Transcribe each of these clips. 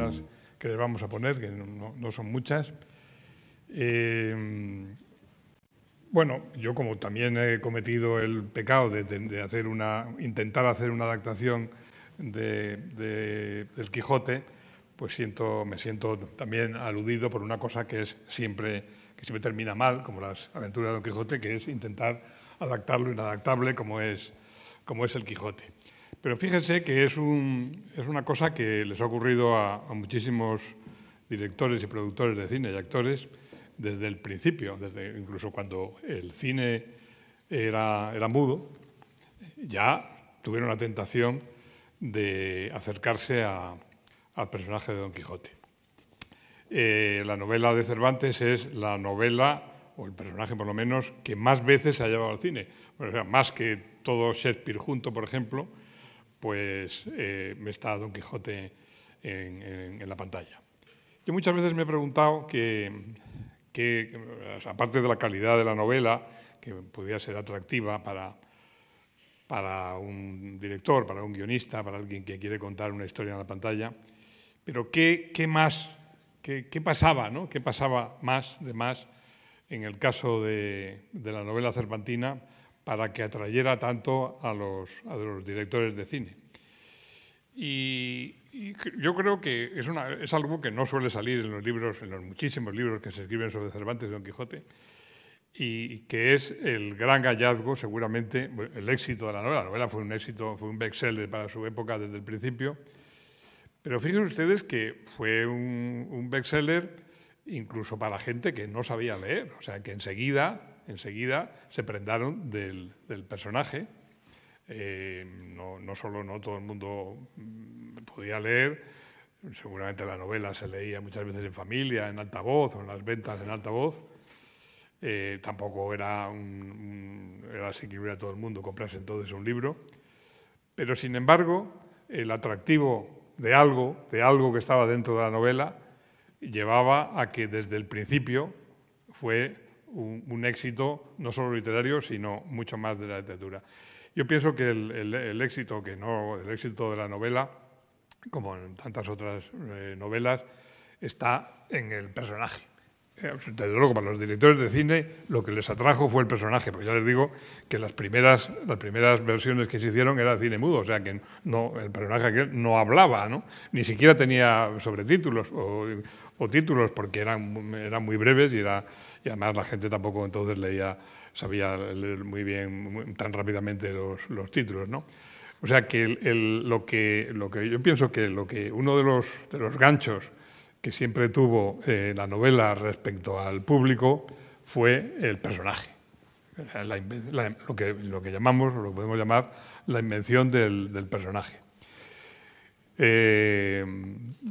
algunas que les vamos a poner, que no, son muchas. Eh, bueno, yo como también he cometido el pecado de, hacer una, intentar hacer una adaptación de, del Quijote, pues siento, me siento también aludido por una cosa que es siempre que siempre termina mal, como las aventuras de Don Quijote, que es intentar adaptarlo inadaptable como es, como es el Quijote. Pero fíjense que es, un, es una cosa que les ha ocurrido a, a, muchísimos directores y productores de cine y actores desde el principio, desde incluso cuando el cine era, era mudo, ya tuvieron la tentación de acercarse al personaje de Don Quijote. Eh, la novela de Cervantes es la novela, o el personaje por lo menos, que más veces se ha llevado al cine. más que todo Shakespeare junto, por ejemplo, pues eh, está Don Quijote en, la pantalla. Yo muchas veces me he preguntado que, aparte de la calidad de la novela, que podía ser atractiva para, para un director, para un guionista, para alguien que quiere contar una historia en la pantalla, pero ¿qué, qué más ¿Qué, pasaba, no? ¿Qué pasaba más de más en el caso de, la novela cervantina para que atrayera tanto a los, directores de cine? Y, yo creo que es, algo que no suele salir en los libros, en los muchísimos libros que se escriben sobre Cervantes y Don Quijote, y que es el gran hallazgo, seguramente, el éxito de la novela. La novela fue un éxito, fue un bestseller para su época desde el principio, pero fíjense ustedes que fue un bestseller incluso para gente que no sabía leer, o sea, que enseguida, enseguida se prendaron del, personaje. Eh, no, solo no todo el mundo mm, podía leer, seguramente la novela se leía muchas veces en familia, en alta voz o en las ventas en alta voz. Eh, tampoco era, un, era asequible a todo el mundo comprarse entonces un libro, pero sin embargo el atractivo de algo, de algo que estaba dentro de la novela, llevaba a que desde el principio fue un, éxito no solo literario, sino mucho más de la literatura. Yo pienso que el, éxito, que no, el éxito de la novela, como en tantas otras eh, novelas, está en el personaje. Eh, desde luego, para los directores de cine, lo que les atrajo fue el personaje, porque ya les digo que las primeras, las primeras versiones que se hicieron era cine mudo, o sea que no, el personaje no hablaba, ¿no? ni siquiera tenía sobretítulos títulos, porque eran, eran muy breves y, era, y además la gente tampoco entonces leía, sabía leer muy bien, tan rápidamente los, los títulos. ¿no? O sea que, lo que lo que yo pienso que, lo que uno de los, de los ganchos que siempre tuvo eh, la novela respecto al público fue el personaje. lo, que, lo que llamamos, lo que podemos llamar, la invención del, personaje. Eh,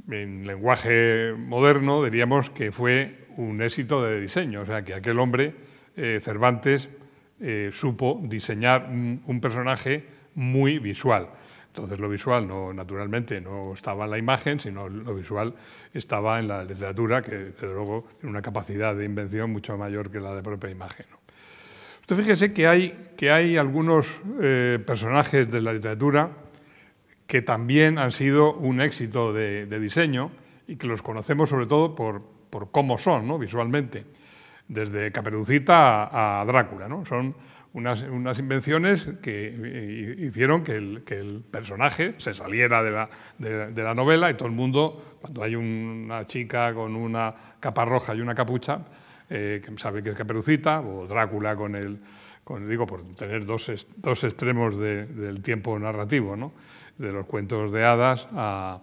en lenguaje moderno diríamos que fue un éxito de diseño, o sea, que aquel hombre, eh, Cervantes, supo diseñar un personaje muy visual. Entonces lo visual, no, naturalmente, no estaba en la imagen, sino lo visual estaba en la literatura, que desde luego tiene una capacidad de invención mucho mayor que la de propia imagen. Usted fíjese que hay, que hay algunos eh, personajes de la literatura que también han sido un éxito de, diseño y que los conocemos sobre todo por, por cómo son ¿no? visualmente, desde Caperucita a, Drácula. ¿no? Son unas, unas invenciones que eh, hicieron que el, que el, personaje se saliera de la, de, la, novela y todo el mundo, cuando hay una chica con una capa roja y una capucha, eh, que sabe que es Caperucita, o Drácula con el, con, digo, por tener dos, dos extremos del tiempo narrativo, ¿no? De los cuentos de hadas a,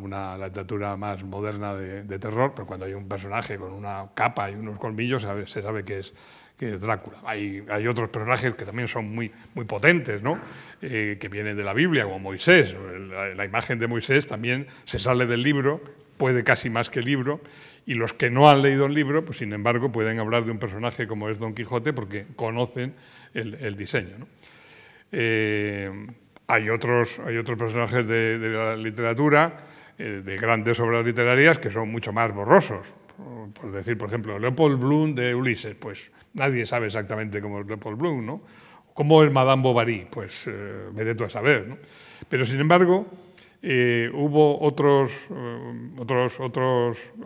una literatura más moderna de, terror, pero cuando hay un personaje con una capa y unos colmillos, se sabe que es, Drácula. Hay, hay, otros personajes que también son muy, muy potentes, ¿no? Eh, que vienen de la Biblia, como Moisés. La, imagen de Moisés también se sale del libro, puede casi más que el libro, y los que no han leído el libro, pues sin embargo pueden hablar de un personaje como es Don Quijote porque conocen el, diseño. Eh, hay, otros, personajes de, la literatura, eh, de grandes obras literarias, que son mucho más borrosos. Por decir, por ejemplo, Leopold Bloom de Ulises, pues Nadie sabe exactamente cómo es Leopold Bloom, ¿no? ¿Cómo es Madame Bovary? Pues eh, me deto a saber, ¿no? Pero sin embargo, eh, hubo otros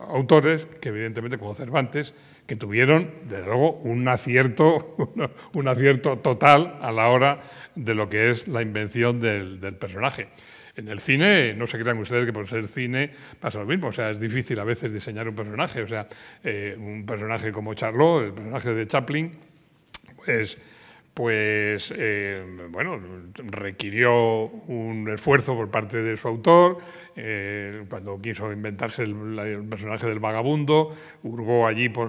autores, que evidentemente como Cervantes, que tuvieron, desde luego, un acierto, un acierto total a la hora de lo que es la invención del, personaje. En el cine, no se crean ustedes que por ser cine pasa lo mismo, o sea, es difícil a veces diseñar un personaje, o sea, eh, un personaje como Charlot, el personaje de Chaplin, pues pues eh, bueno, requirió un esfuerzo por parte de su autor, eh, cuando quiso inventarse el, personaje del vagabundo, hurgó allí por,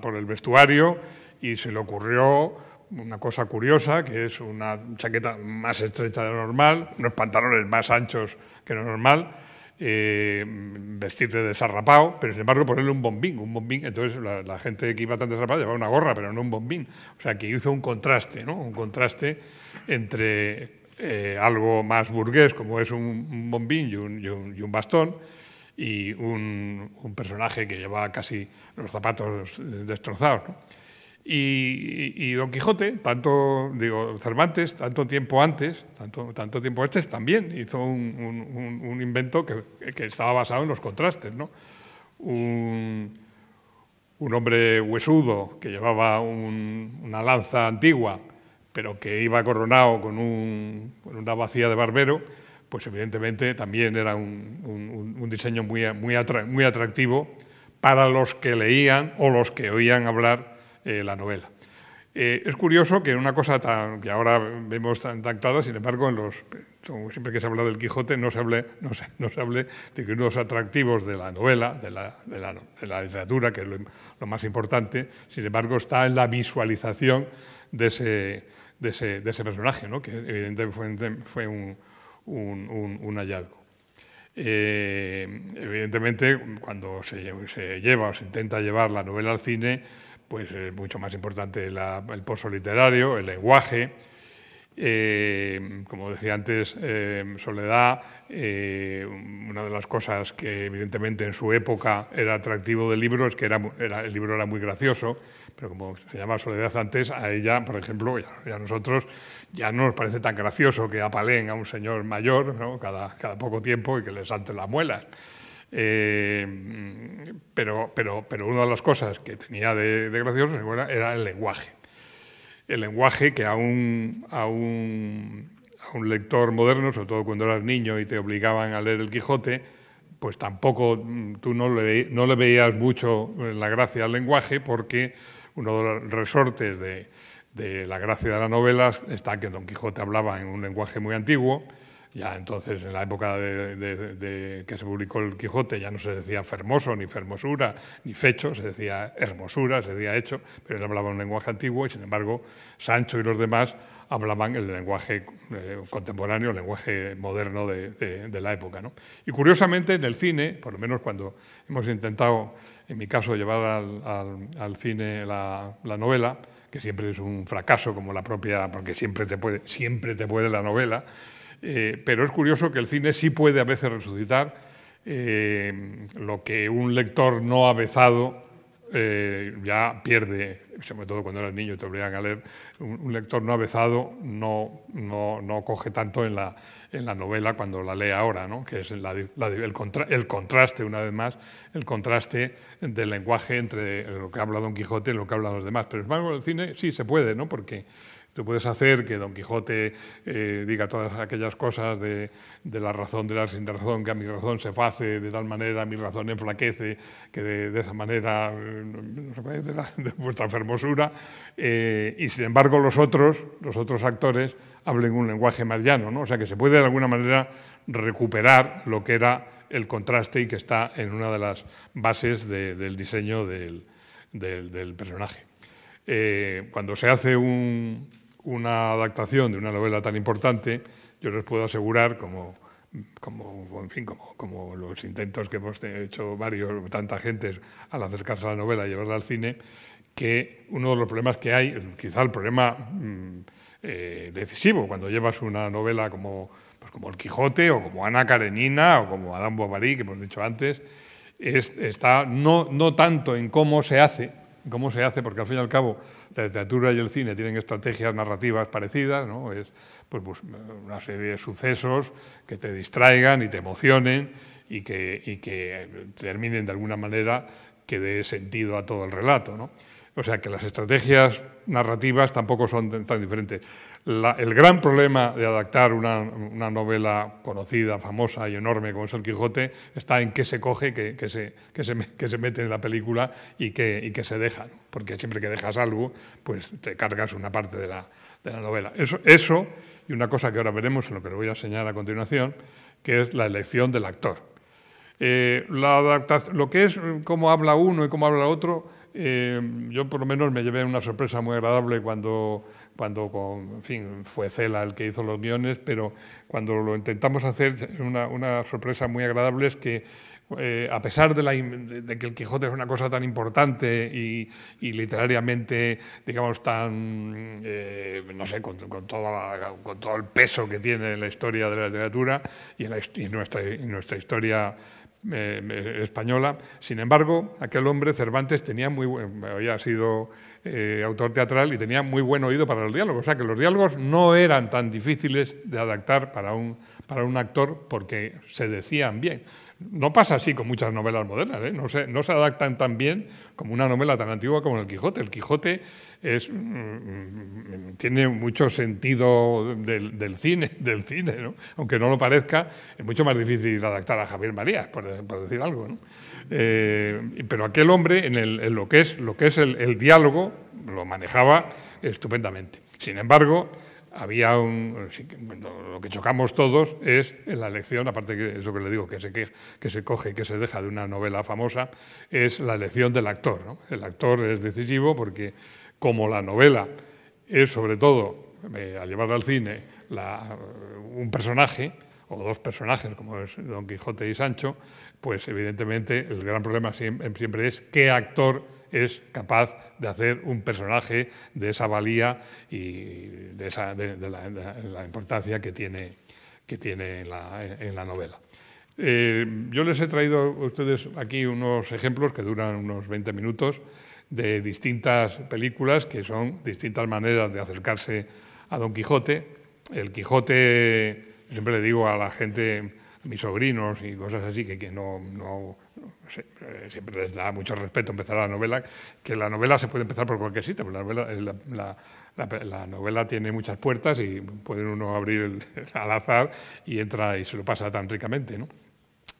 por el vestuario y se le ocurrió una cosa curiosa, que es una chaqueta más estrecha de lo normal, unos pantalones más anchos que lo normal, eh, vestirte desarrapado, pero sin embargo ponerle un bombín, un bombín, entonces la, gente que iba tan desarrapada llevaba una gorra, pero no un bombín. O sea, que hizo un contraste, ¿no? Un contraste entre eh, algo más burgués, como es un, bombín y un, bastón, y un, un, personaje que llevaba casi los zapatos destrozados. ¿no? Y, Don Quijote, tanto, digo, Cervantes, tanto tiempo antes, tanto, tanto tiempo antes, también hizo un, invento que, estaba basado en los contrastes, ¿no? Un, hombre huesudo que llevaba una lanza antigua, pero que iba coronado con, una vacía de barbero, pues evidentemente también era un, diseño muy, muy, muy atractivo para los que leían o los que oían hablar eh, la novela. Eh, es curioso que una cosa que ahora vemos tan, clara, sin embargo, en los, siempre que se habla del Quijote, no se hable, no no se hable de que atractivos de la novela, de la, de la, de la literatura, que es lo, más importante, sin embargo, está en la visualización de ese, de ese, de ese personaje, ¿no? que evidentemente fue, un, un, un, hallazgo. Eh, evidentemente, cuando se, se, lleva o se intenta llevar la novela al cine, pues es mucho más importante el pozo literario, el lenguaje. Eh, como decía antes, eh, Soledad, eh, una de las cosas que evidentemente en su época era atractivo del libro es que era, el libro era muy gracioso, pero como se llama Soledad antes, a ella, por ejemplo, y a, nosotros ya no nos parece tan gracioso que apalen a un señor mayor cada, cada poco tiempo y que le salten las muelas. Eh, pero, pero, pero una de las cosas que tenía de, gracioso era el lenguaje. El lenguaje que a un, a, un, a un lector moderno, sobre todo cuando eras niño y te obligaban a leer el Quijote, pues tampoco tú no le, no le veías mucho la gracia al lenguaje porque uno de los resortes de, de la gracia de las novelas está que Don Quijote hablaba en un lenguaje muy antiguo, ya entonces, en la época de, que se publicó el Quijote, ya no se decía fermoso, ni fermosura, ni fecho, se decía hermosura, se decía hecho, pero él hablaba un lenguaje antiguo y, sin embargo, Sancho y los demás hablaban el lenguaje eh, contemporáneo, el lenguaje moderno de, la época. ¿no? Y curiosamente, en el cine, por lo menos cuando hemos intentado, en mi caso, llevar al, cine la, la novela, que siempre es un fracaso como la propia, porque siempre te puede, siempre te puede la novela, eh, pero es curioso que el cine sí puede a veces resucitar eh, lo que un lector no avezado eh, ya pierde, sobre todo cuando eras niño y te obligan a leer, un, lector no avezado no, no, no, coge tanto en la, en la novela cuando la lee ahora, ¿no? que es el, el, contraste, una vez más, el contraste del lenguaje entre lo que habla Don Quijote y lo que hablan los demás. Pero en el cine sí se puede, ¿no? porque Tú puedes hacer que Don Quijote eh, diga todas aquellas cosas de, la razón, de la sin razón, que a mi razón se face, de tal manera mi razón enflaquece, que de, esa manera de, de, vuestra hermosura, eh, y sin embargo los otros, los otros actores hablen un lenguaje más llano, ¿no? O sea que se puede de alguna manera recuperar lo que era el contraste y que está en una de las bases del diseño del, personaje. Eh, cuando se hace un, una adaptación de una novela tan importante, yo les puedo asegurar, como, como, en fin, como, los intentos que hemos hecho varios, tanta gente al acercarse a la novela y llevarla al cine, que uno de los problemas que hay, quizá el problema mm, eh, decisivo, cuando llevas una novela como, pues como El Quijote o como Ana Karenina o como Adam Bovary, que hemos dicho antes, es, está no tanto en cómo se hace, cómo se hace, porque al fin y al cabo la literatura y el cine tienen estrategias narrativas parecidas, ¿no? es pues, pues, una serie de sucesos que te distraigan y te emocionen y que, y que terminen de alguna manera que dé sentido a todo el relato. ¿no? O sea que las estrategias narrativas tampoco son tan diferentes. el gran problema de adaptar una, novela conocida, famosa y enorme como es El Quijote está en qué se coge, que, se, que, se, mete en la película y que, y que se deja. Porque siempre que dejas algo, pues te cargas una parte de la, de la novela. Eso, y una cosa que ahora veremos, en lo que le voy a señalar a continuación, que es la elección del actor. Eh, la lo que es cómo habla uno y cómo habla otro, eh, yo por lo menos me llevé una sorpresa muy agradable cuando, cuando fue Cela el que hizo los guiones, pero cuando lo intentamos hacer, una, una sorpresa muy agradable es que eh, a pesar de, la, que el Quijote es una cosa tan importante y, y literariamente, digamos, tan, eh, no sé, con, con, con, todo el peso que tiene en la historia de la literatura y en, y nuestra, en nuestra historia eh, española. Sin embargo, aquel hombre, Cervantes, tenía muy había sido eh, autor teatral y tenía muy buen oído para los diálogos. O sea, que los diálogos no eran tan difíciles de adaptar para un, para un actor porque se decían bien. No pasa así con muchas novelas modernas, ¿eh? no, se, no adaptan tan bien como una novela tan antigua como El Quijote. El Quijote es, mm, mm, tiene mucho sentido del, cine, del cine aunque no lo parezca, es mucho más difícil adaptar a Javier María, por, decir algo. Eh, pero aquel hombre, en, es, lo que es el diálogo, lo manejaba estupendamente. Sin embargo, había un... Lo que chocamos todos es en la elección, aparte que eso que le digo, que se, que, que se coge y que se deja de una novela famosa, es la elección del actor. El actor es decisivo porque como la novela es sobre todo, eh, al llevarla al cine, un personaje, o dos personajes como es Don Quijote y Sancho, pues evidentemente el gran problema siempre es qué actor es capaz de hacer un personaje de esa valía y de, la, importancia que tiene, que tiene en, la, novela. Eh, yo les he traído a ustedes aquí unos ejemplos que duran unos 20 minutos de distintas películas que son distintas maneras de acercarse a Don Quijote. El Quijote, siempre le digo a la gente, a mis sobrinos y cosas así, que, que no, no siempre les da mucho respeto empezar la novela, que la novela se puede empezar por cualquier sitio, la novela, la, novela tiene muchas puertas y puede uno abrir el, al azar y entra y se lo pasa tan ricamente. ¿no?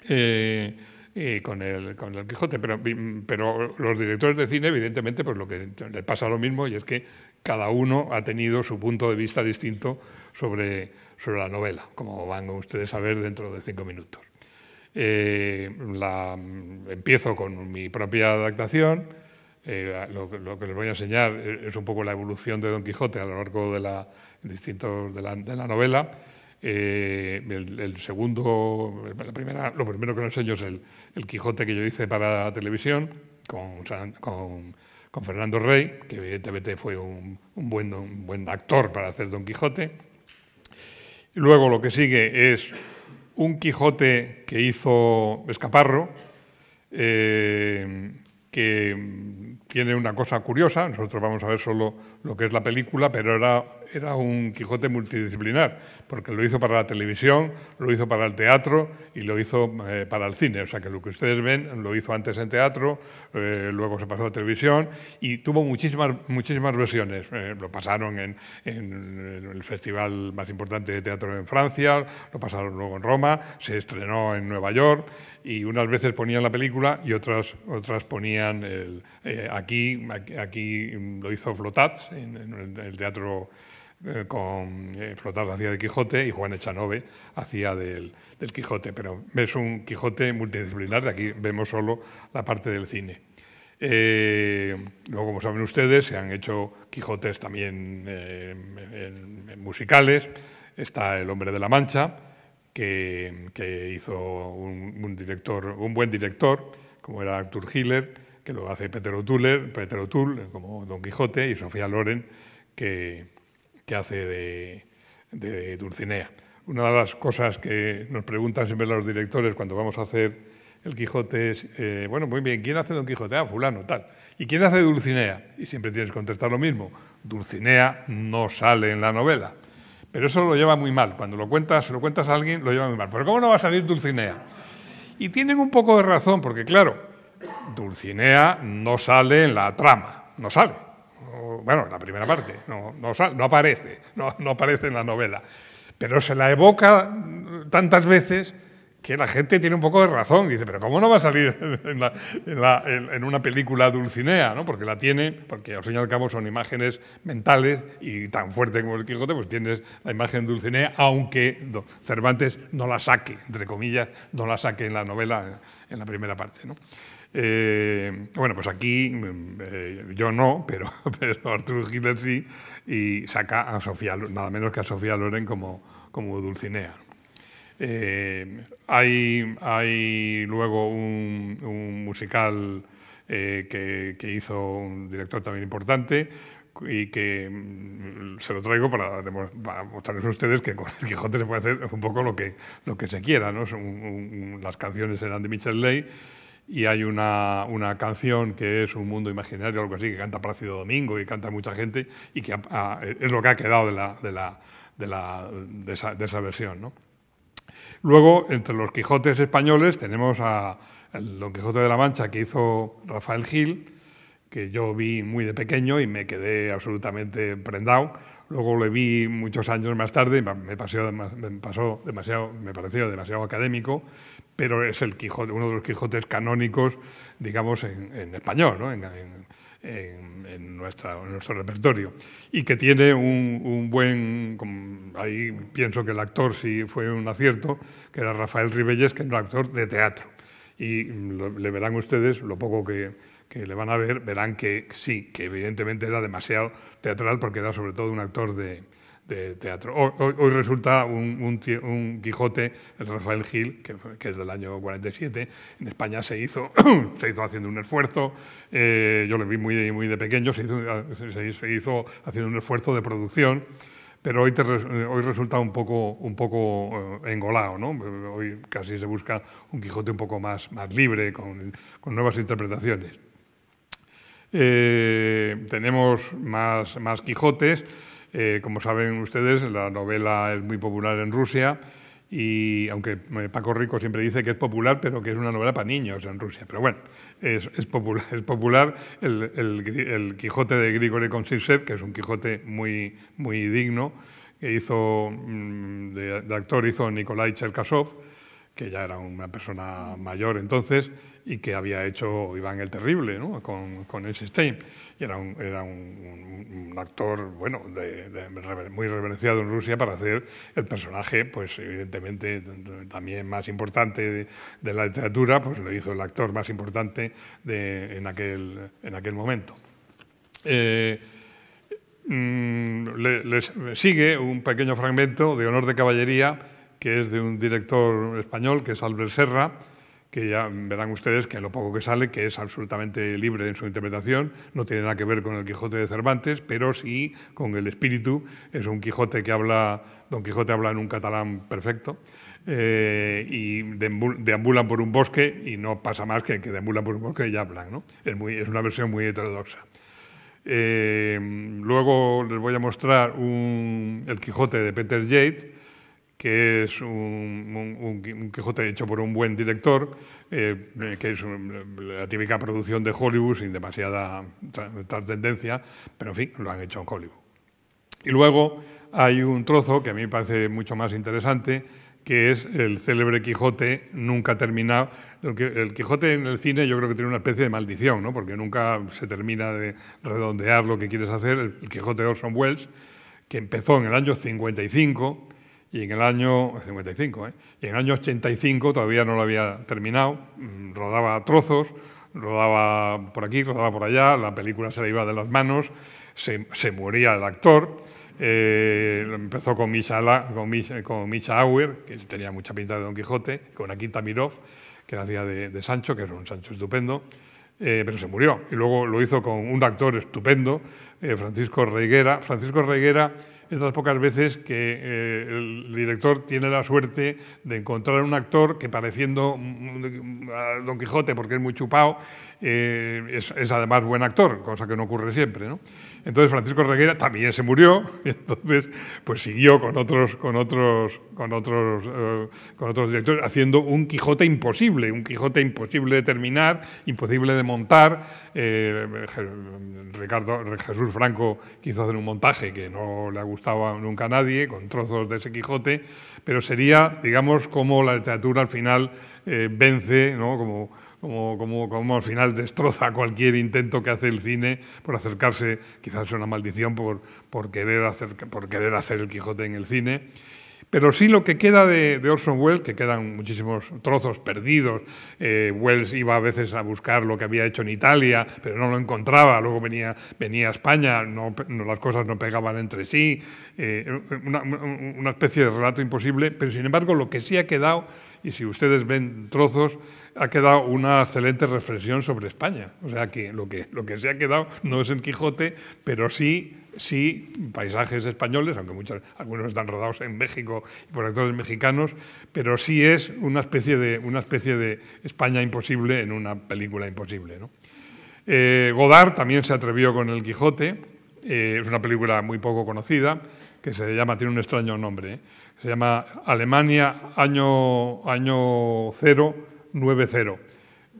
Eh, con, el, con el Quijote, pero, pero los directores de cine, evidentemente, pues lo que les pasa lo mismo y es que cada uno ha tenido su punto de vista distinto sobre, sobre la novela, como van ustedes a ver dentro de cinco minutos. Eh, la, empiezo con mi propia adaptación. Eh, lo, que les voy a enseñar es un poco la evolución de Don Quijote a lo largo de la, distintos de la, novela. Eh, el, segundo, la primera, lo primero que les enseño es el, Quijote que yo hice para televisión con, con, con Fernando Rey, que evidentemente fue un, un, buen, un buen actor para hacer Don Quijote. Luego lo que sigue es un Quijote que hizo Escaparro, eh, que tiene una cosa curiosa, nosotros vamos a ver solo lo que es la película, pero era, era un Quijote multidisciplinar, porque lo hizo para la televisión, lo hizo para el teatro y lo hizo eh, para el cine. O sea que lo que ustedes ven lo hizo antes en teatro, eh, luego se pasó a televisión y tuvo muchísimas, muchísimas versiones. Eh, lo pasaron en, en, el festival más importante de teatro en Francia, lo pasaron luego en Roma, se estrenó en Nueva York y unas veces ponían la película y otras, otras ponían el, aquí, lo hizo Flotat en, el teatro eh, con eh, Flotar hacía de Quijote y Juan Echanove hacía del, Quijote, pero es un Quijote multidisciplinar, de aquí vemos solo la parte del cine. Eh, luego, como saben ustedes, se han hecho Quijotes también en, musicales. Está El hombre de la Mancha, que, hizo un, director, un buen director, como era Arthur Hiller, que lo hace Peter O'Toole, como Don Quijote, y Sofía Loren, que, que hace de, de, Dulcinea. Una de las cosas que nos preguntan siempre los directores cuando vamos a hacer el Quijote es, eh, bueno, muy bien, ¿quién hace Don Quijote? Ah, fulano, tal. ¿Y quién hace Dulcinea? Y siempre tienes que contestar lo mismo. Dulcinea no sale en la novela. Pero eso lo lleva muy mal. Cuando lo cuentas, lo cuentas a alguien, lo lleva muy mal. ¿Pero cómo no va a salir Dulcinea? Y tienen un poco de razón, porque claro, Dulcinea no sale en la trama, no sale. Bueno, en la primera parte, no, no, aparece, no, no aparece en la novela. Pero se la evoca tantas veces que la gente tiene un poco de razón. Dice, pero ¿cómo no va a salir en, una película Dulcinea? ¿no? Porque la tiene, porque al fin y al cabo son imágenes mentales y tan fuerte como el Quijote, pues tienes la imagen de Dulcinea, aunque Cervantes no la saque, entre comillas, no la saque en la novela, en la primera parte. Eh, bueno, pues aquí eh, yo no, pero, pero Arturo Giler sí, y saca a Sofía, nada menos que a Sofía Loren como, Dulcinea. Eh, hay, hay, luego un, musical que, hizo un director también importante y que mm, se lo traigo para, mostrarles a ustedes que con el Quijote se puede hacer un poco lo que, lo que se quiera. ¿no? las canciones eran de Michel Ley y hay una, una, canción que es Un mundo imaginario, algo así, que canta Plácido Domingo y canta mucha gente y que es lo que ha quedado de, la, de, la, de, la, de esa, versión. ¿no? Luego, entre los Quijotes españoles, tenemos a Don Quijote de la Mancha que hizo Rafael Gil, que yo vi muy de pequeño y me quedé absolutamente prendado. Luego le vi muchos años más tarde, me, pasó, me demasiado, me pareció demasiado académico, pero es el Quijote, uno de los Quijotes canónicos, digamos, en, español, ¿no? en, nuestro repertorio y que tiene un, buen, ahí pienso que el actor sí fue un acierto, que era Rafael Ribelles, que es un actor de teatro. Y le verán ustedes, lo poco que, que le van a ver, verán que sí, que evidentemente era demasiado teatral porque era sobre todo un actor de, de teatro. Hoy, resulta un, Quijote, el Rafael Gil, que, es del año 47, en España se hizo, se hizo haciendo un esfuerzo, eh, yo lo vi muy, muy de pequeño, se hizo, haciendo un esfuerzo de producción, pero hoy, hoy resulta un poco, un poco eh, engolado, ¿no? hoy casi se busca un Quijote un poco más, más libre, con, con nuevas interpretaciones. Eh, tenemos más, más Quijotes, eh, como saben ustedes, la novela es muy popular en Rusia y aunque eh, Paco Rico siempre dice que es popular, pero que es una novela para niños en Rusia. Pero bueno, es, popular, es popular el, Quijote de Grigory Kontsevsev, que es un Quijote muy, muy digno, que hizo mm, de, actor hizo Nikolai Cherkasov, que ya era una persona mayor entonces y que había hecho Iván el Terrible ¿no? con, con Stein y era un, era un, actor bueno, muy reverenciado en Rusia para hacer el personaje, pues evidentemente también más importante de, la literatura, pues lo hizo el actor más importante de, en, aquel, en aquel momento. Eh, mm, les sigue un pequeño fragmento de Honor de Caballería, que es de un director español, que es Albert Serra, que ya verán ustedes que lo poco que sale, que es absolutamente libre en su interpretación, no tiene nada que ver con el Quijote de Cervantes, pero sí con el espíritu. Es un Quijote que habla, Don Quijote habla en un catalán perfecto. Eh, y deambulan por un bosque y no pasa más que que deambulan por un bosque y ya hablan. ¿no? Es, muy, es una versión muy heterodoxa. Eh, luego les voy a mostrar el Quijote de Peter Jade, que es un, Quijote hecho por un buen director, eh, que es la típica producción de Hollywood sin demasiada trascendencia, pero en fin, lo han hecho en Hollywood. Y luego hay un trozo que a mí me parece mucho más interesante, que es el célebre Quijote nunca terminado. El Quijote en el cine yo creo que tiene una especie de maldición, ¿no? porque nunca se termina de redondear lo que quieres hacer. El Quijote de Orson Welles, que empezó en el año 55 y en el año 55, ¿eh? y en el año 85 todavía no lo había terminado, mm, rodaba trozos, rodaba por aquí, rodaba por allá, la película se le iba de las manos, se, se moría el actor, eh, empezó con Misha, con, con Misha Auer, que tenía mucha pinta de Don Quijote, con Akita Mirov, que hacía de, Sancho, que es un Sancho estupendo, eh, pero se murió. Y luego lo hizo con un actor estupendo, Francisco Reiguera. Francisco Reiguera es las pocas veces que eh, el director tiene la suerte de encontrar un actor que pareciendo mm, a Don Quijote, porque es muy chupado, eh, es, además buen actor, cosa que no ocurre siempre. ¿no? Entonces Francisco Reguera también se murió y entonces pues siguió con otros, con otros, con otros, eh, con otros directores haciendo un Quijote imposible, un Quijote imposible de terminar, imposible de montar. Eh, Ricardo Jesús Franco quiso hacer un montaje que no le gustaba nunca a nadie, con trozos de ese Quijote, pero sería, digamos, como la literatura al final vence, ¿no? como como, como, al final destroza cualquier intento que hace el cine por acercarse, quizás es una maldición por, por, querer hacer, por querer hacer el Quijote en el cine. Pero sí lo que queda de, Orson Welles, que quedan muchísimos trozos perdidos. Eh, Welles iba a veces a buscar lo que había hecho en Italia, pero no lo encontraba. Luego venía, venía a España, no, las cosas no pegaban entre sí. Eh, una especie de relato imposible, pero sin embargo lo que sí ha quedado, y si ustedes ven trozos, ha quedado una excelente reflexión sobre España. O sea que lo que, lo que se ha quedado no es el Quijote, pero sí, sí paisajes españoles, aunque muchos, algunos están rodados en México y por actores mexicanos, pero sí es una especie de, una especie de España imposible en una película imposible. Eh, Godard también se atrevió con el Quijote, eh, es una película muy poco conocida, que se llama, tiene un extraño nombre, ¿eh? Se llama Alemania año, año cero, 9-0.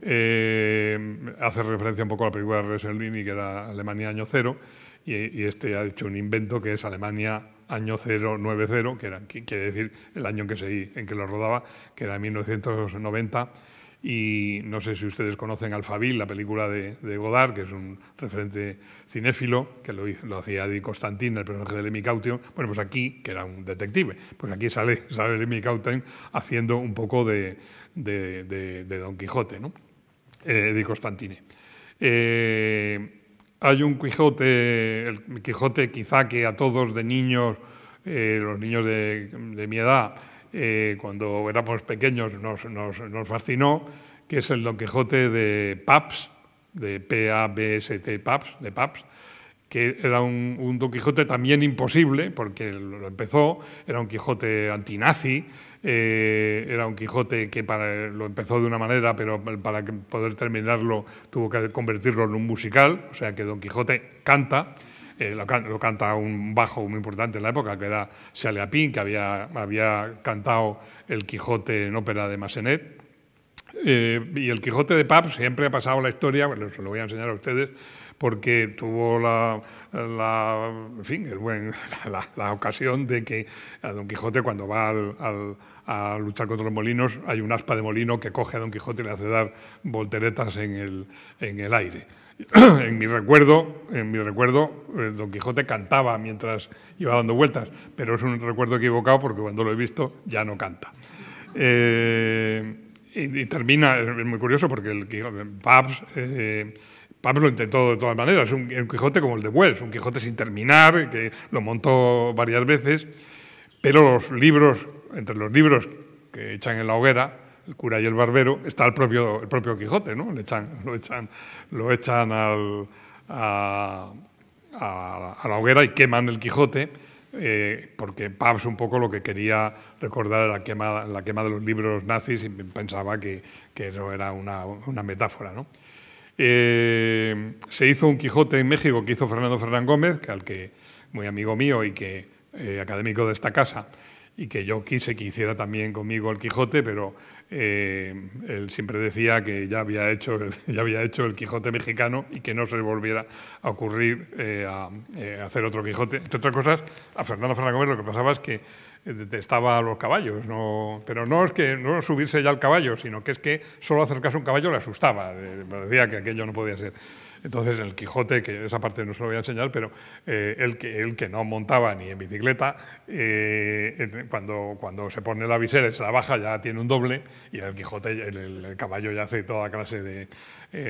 Eh, hace referencia un poco a la película de Resellini, que era Alemania año cero, y, este ha hecho un invento que es Alemania año 090, que, era, quiere decir el año en que, se, en que lo rodaba, que era 1990. Y no sé si ustedes conocen Alfabil, la película de, Godard, que es un referente cinéfilo, que lo, lo hacía Di Constantin, el personaje de Lemmy Caution. Bueno, pues aquí, que era un detective, pues aquí sale, sale Lemmy Caution haciendo un poco de, de, Don Quijote, ¿no? Eh, de Constantine. Eh, hay un Quijote, el Quijote quizá que a todos de niños, eh, los niños de, mi edad, cuando éramos pequeños nos, fascinó, que es el Don Quijote de Paps, de P-A-B-S-T, Paps, de Paps, que era un, un, Don Quijote también imposible, porque lo empezó, era un Quijote antinazi, eh, era un Quijote que lo empezó de una manera, pero para poder terminarlo tuvo que convertirlo en un musical, o sea que Don Quijote canta, eh, lo, canta un bajo muy importante en la época, que era Pin, que había, había cantado el Quijote en ópera de Massenet. Eh, y el Quijote de Pabst siempre ha pasado la historia, bueno, se lo voy a enseñar a ustedes, porque tuvo la, fin, la, ocasión de que a Don Quijote cuando va a luchar contra los molinos hay un aspa de molino que coge a Don Quijote y le hace dar volteretas en el, en el aire. En mi recuerdo, en mi recuerdo, eh, Don Quijote cantaba mientras iba dando vueltas, pero es un recuerdo equivocado porque cuando lo he visto ya no canta. Eh, y, termina, es muy curioso porque el Pabs eh, Pablo lo intentó de todas maneras, un, un Quijote como el de Wells, un Quijote sin terminar, que lo montó varias veces, pero los libros, entre los libros que echan en la hoguera, el cura y el barbero, está el propio, el propio Quijote, ¿no? Le echan, lo echan, lo echan al, a, la hoguera y queman el Quijote, eh, porque Pabs un poco lo que quería recordar era la quema, la quema de los libros nazis y pensaba que, que eso era una, una metáfora, ¿no? Eh, se hizo un Quijote en México que hizo Fernando Fernán Gómez, que al que muy amigo mío y que eh, académico de esta casa, y que yo quise que hiciera también conmigo el Quijote, pero eh, él siempre decía que ya había, hecho, ya había hecho el Quijote mexicano y que no se le volviera a ocurrir a, hacer otro Quijote. Entre otras cosas, a Fernando Fernán Gómez lo que pasaba es que detestaba a los caballos, no, pero no es que no subirse ya al caballo, sino que es que solo acercarse a un caballo le asustaba, eh, decía que aquello no podía ser. Entonces el Quijote, que esa parte no se lo voy a enseñar, pero eh, el, que, no montaba ni en bicicleta, eh, cuando, se pone la visera y se la baja ya tiene un doble y el Quijote, el, caballo ya hace toda clase de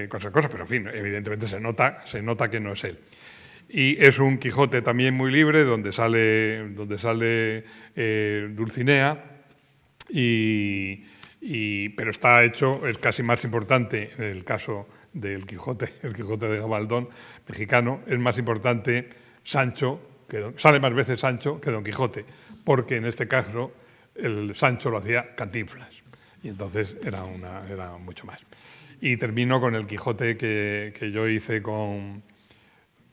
cosas, cosas, pero en fin, evidentemente se nota, se nota que no es él. Y es un Quijote también muy libre, donde sale, donde sale eh, Dulcinea, y, pero está hecho, es casi más importante en el caso del Quijote, el Quijote de Gabaldón mexicano, es más importante Sancho, que sale más veces Sancho que Don Quijote, porque en este caso el Sancho lo hacía Cantinflas y entonces era, una, era mucho más. Y termino con el Quijote que, que yo hice con,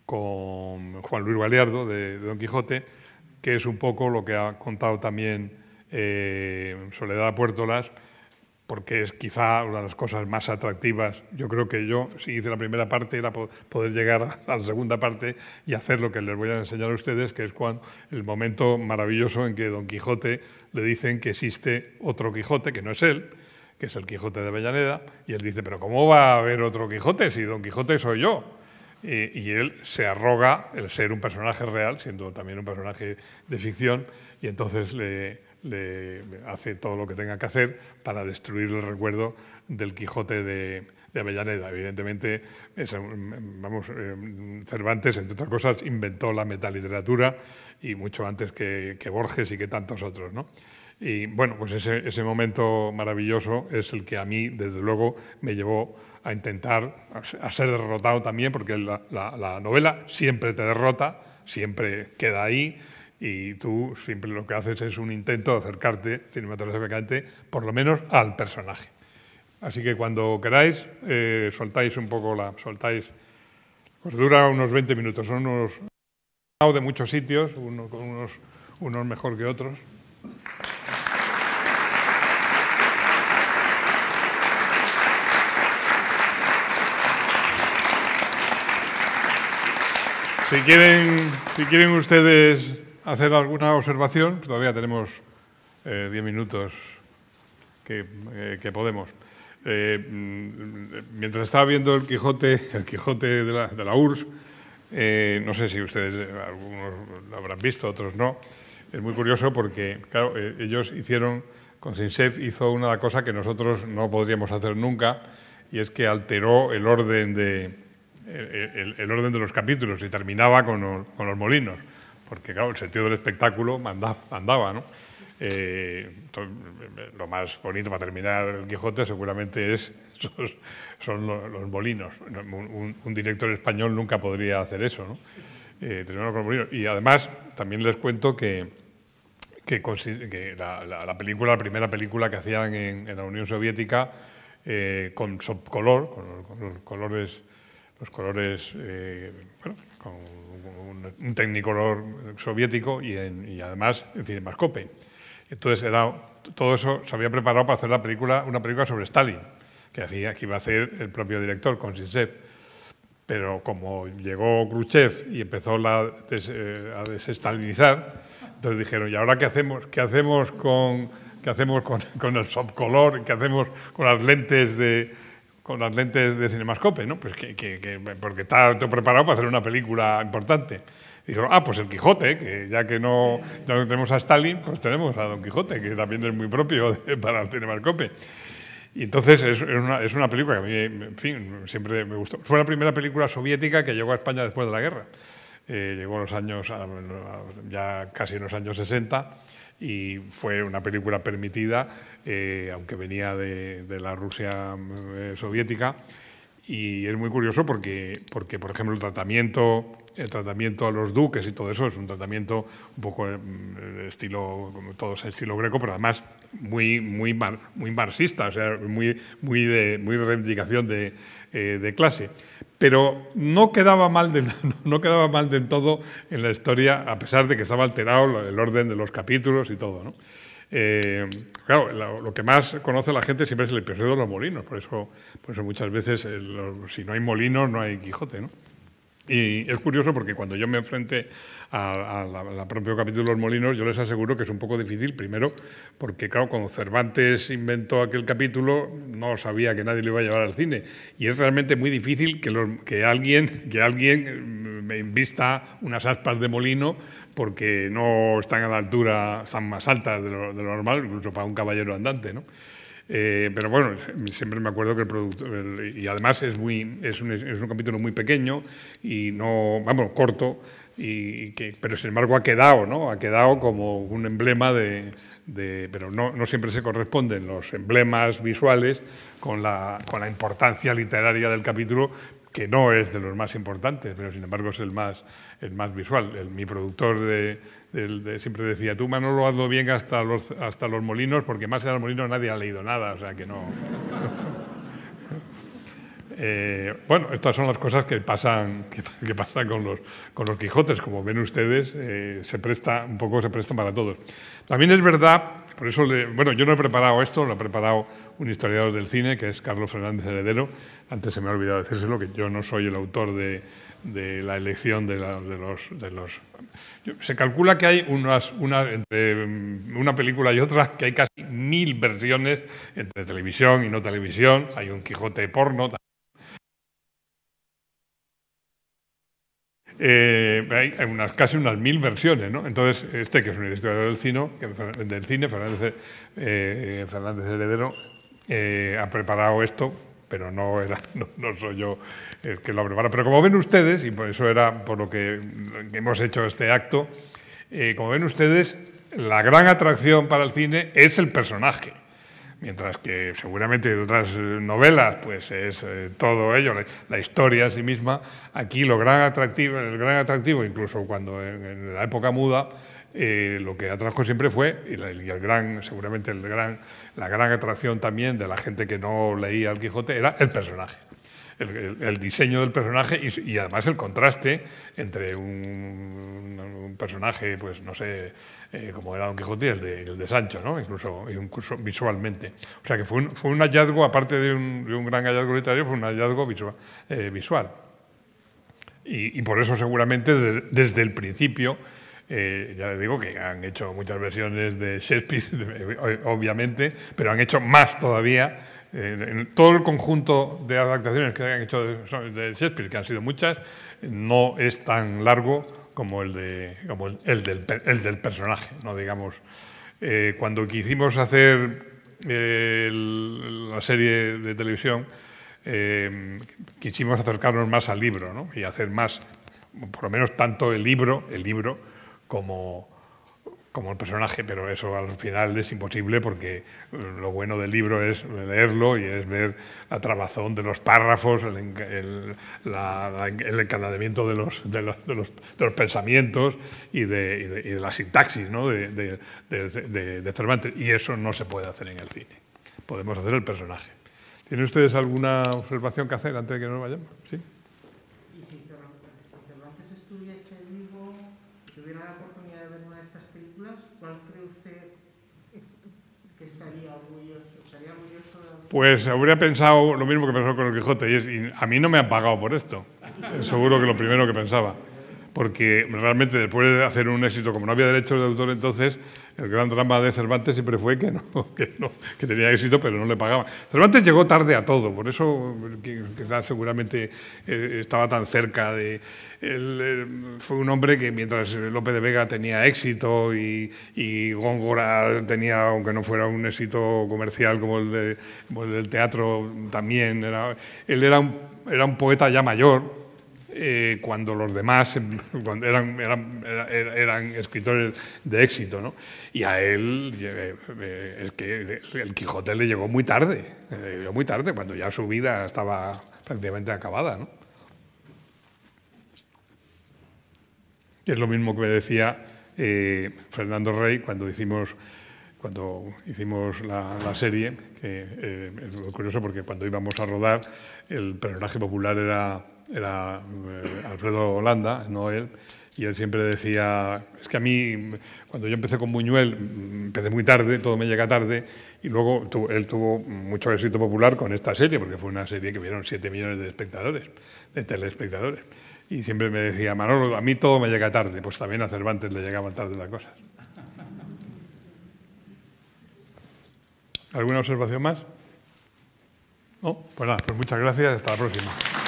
con Juan Luis Galeardo de, Don Quijote, que es un poco lo que ha contado también eh, Soledad Puertolas, porque es quizá una de las cosas más atractivas. Yo creo que yo, si hice la primera parte, era poder llegar a la segunda parte y hacer lo que les voy a enseñar a ustedes, que es cuando, el momento maravilloso en que Don Quijote le dicen que existe otro Quijote, que no es él, que es el Quijote de Avellaneda, y él dice, pero ¿cómo va a haber otro Quijote si Don Quijote soy yo? y él se arroga el ser un personaje real, siendo también un personaje de ficción, y entonces le, le hace todo lo que tenga que hacer para destruir el recuerdo del Quijote de, Avellaneda. Evidentemente, vamos, eh, Cervantes, entre otras cosas, inventó la metaliteratura y mucho antes que, Borges y que tantos otros. ¿no? Y bueno, pues ese, momento maravilloso es el que a mí, desde luego, me llevó a intentar, a ser derrotado también, porque la novela siempre te derrota, siempre queda ahí y tú siempre lo que haces es un intento de acercarte cinematográficamente, por lo menos al personaje. Así que cuando queráis, eh, soltáis un poco la... soltáis... Dura unos 20 minutos, son unos de muchos sitios, unos, unos mejor que otros. Si quieren, si quieren ustedes hacer alguna observación? Todavía tenemos eh, diez minutos que, eh, podemos. Eh, mm, mientras estaba viendo el Quijote, el Quijote de la, de la URSS, no sé si ustedes, algunos lo habrán visto, otros no, es muy curioso porque, claro, ellos hicieron, con Sinsef hizo una cosa que nosotros no podríamos hacer nunca, y es que alteró el orden de, el, orden de los capítulos y terminaba con, con los molinos porque claro, el sentido del espectáculo mandaba, ¿no? Eh, lo más bonito para terminar el Quijote seguramente es son los, molinos. Un, director español nunca podría hacer eso, ¿no? Eh, con molinos. Y además también les cuento que, la, película, la primera película que hacían en, la Unión Soviética eh, con subcolor, con, los colores, los colores, bueno, con un tecnicolor soviético y, y además en cinemascope. Entonces era, todo eso se había preparado para hacer la película, una película sobre Stalin, que, hacía, que iba a hacer el propio director, con Konsinsev. Pero como llegó Khrushchev y empezó la, eh, a desestalinizar, entonces dijeron, ¿y ahora qué hacemos, qué hacemos, con, qué hacemos con, con el subcolor? ¿Qué hacemos con las lentes de, con las lentes de cinemascope, ¿no? Pues que, porque está todo preparado para hacer una película importante. Dijeron, ah, pues el Quijote, que ya que no, tenemos a Stalin, pues tenemos a Don Quijote, que también es muy propio para el cinemascope. Y entonces es, una, es una película que a mí, en fin, siempre me gustó. Fue la primera película soviética que llegó a España después de la guerra. Eh, llegó en los años, ya casi en los años 60, y fue una película permitida eh, aunque venía de, la Rusia eh, soviética. Y es muy curioso porque, porque, por ejemplo, el tratamiento, el tratamiento a los duques y todo eso es un tratamiento un poco de mm, estilo, todo es estilo greco, pero además muy, muy, muy marxista, o sea, muy, muy, de, muy reivindicación de, eh, de clase. Pero no quedaba, mal de, no quedaba mal del todo en la historia, a pesar de que estaba alterado el orden de los capítulos y todo. ¿no? Eh, claro, lo, que más conoce la gente siempre es el episodio de los molinos, por eso, por eso muchas veces eh, si no hay molinos no hay Quijote. ¿no? Y es curioso porque cuando yo me enfrenté al propio capítulo de los molinos, yo les aseguro que es un poco difícil, primero porque, claro, cuando Cervantes inventó aquel capítulo, no sabía que nadie lo iba a llevar al cine. Y es realmente muy difícil que, que alguien, que alguien invista unas aspas de molino porque no están a la altura, están más altas de lo, normal, incluso para un caballero andante. ¿no? Eh, pero bueno, siempre me acuerdo que el producto, y además es, muy, es, un, es un capítulo muy pequeño y no, vamos, corto, y que, pero sin embargo ha quedado, ¿no? Ha quedado como un emblema de, de pero no, no, siempre se corresponden los emblemas visuales con la, con la importancia literaria del capítulo que no es de los más importantes, pero sin embargo es el más, el más visual. El, mi productor de, siempre decía, tú Manolo hazlo bien hasta los, hasta los molinos, porque más en los molinos nadie ha leído nada, o sea que no... Eh, bueno, estas son las cosas que pasan, que, pasan con, los, con los Quijotes. Como ven ustedes, eh, se presta un poco, se presta para todos. También es verdad, por eso, bueno, yo no he preparado esto, lo ha preparado un historiador del cine, que es Carlos Fernández Heredero. Antes se me ha olvidado decírselo, que yo no soy el autor de, la elección de, los, de los... Se calcula que hay unas, una, entre una película y otra, que hay casi mil versiones entre televisión y no televisión. Hay un Quijote porno. Eh, hay unas, casi unas mil versiones, ¿no? Entonces, este que es un historiador del cine, del cine Fernández, eh, Fernández Heredero, eh, ha preparado esto, pero no, era, no, soy yo el que lo prepara. Pero como ven ustedes, y por eso era por lo que, hemos hecho este acto, como ven ustedes, la gran atracción para el cine es el personaje mientras que seguramente de otras eh, novelas pues es eh, todo ello, la, historia en sí misma, aquí lo gran atractivo, el gran atractivo, incluso cuando en, la época muda, eh, lo que atrajo siempre fue, y, el gran, seguramente el gran, la gran atracción también de la gente que no leía el Quijote, era el personaje. El, diseño del personaje y, además el contraste entre un, personaje, pues no sé, eh, como era Don Quijote y el de, Sancho, ¿no? incluso, visualmente. O sea que fue un, fue un hallazgo, aparte de un, gran hallazgo literario, fue un hallazgo visual. Eh, visual. Y, y, por eso seguramente desde el principio, eh, ya les digo que han hecho muchas versiones de Shakespeare, obviamente, pero han hecho más todavía. En todo el conjunto de adaptaciones que han hecho de Shakespeare, que han sido muchas, no es tan largo como el, de, el, del, el del, personaje, no digamos. Eh, cuando quisimos hacer eh, la serie de televisión, eh, quisimos acercarnos más al libro ¿no? y hacer más, por lo menos tanto el libro, el libro como, como el personaje, pero eso al final es imposible porque lo bueno del libro es leerlo y es ver la trabazón de los párrafos, el, el, encadenamiento de los, de, los, de, los, pensamientos y de, y de, la sintaxis ¿no? de, Cervantes. Y eso no se puede hacer en el cine. Podemos hacer el personaje. ¿Tienen ustedes alguna observación que hacer antes de que nos vayamos? ¿Sí? Pues habría pensado lo mismo que pensó con el Quijote, y, a mí no me han pagado por esto. seguro que lo primero que pensaba. Porque realmente después de hacer un éxito, como no había derechos de autor entonces, el gran drama de Cervantes siempre fue que, no, que, tenía éxito, pero no le pagaba. Cervantes llegó tarde a todo, por eso quizás seguramente eh, estaba tan cerca de... Él, fue un hombre que mientras Lope de Vega tenía éxito y, Góngora tenía, aunque no fuera un éxito comercial como el, de, del teatro, también era, él era era un poeta ya mayor, eh, cuando los demás eran, eran, escritores de éxito. ¿no? Y a él, eh, eh, es que el Quijote le llegó muy tarde, llegó muy tarde, cuando ya su vida estaba prácticamente acabada. ¿no? es lo mismo que me decía Fernando Rey cuando hicimos cuando hicimos la, serie, que es muy curioso porque cuando íbamos a rodar el personaje popular era era eh, Alfredo Holanda, no él, y él siempre decía, es que a mí, cuando yo empecé con Buñuel, empecé muy tarde, todo me llega tarde, y luego él tuvo mucho éxito popular con esta serie, porque fue una serie que vieron 7 millones de espectadores, de telespectadores. Y siempre me decía, Manolo, a mí todo me llega tarde, pues también a Cervantes le llegaban tarde las cosas. ¿Alguna observación más? No, pues nada, pues muchas gracias, hasta la próxima.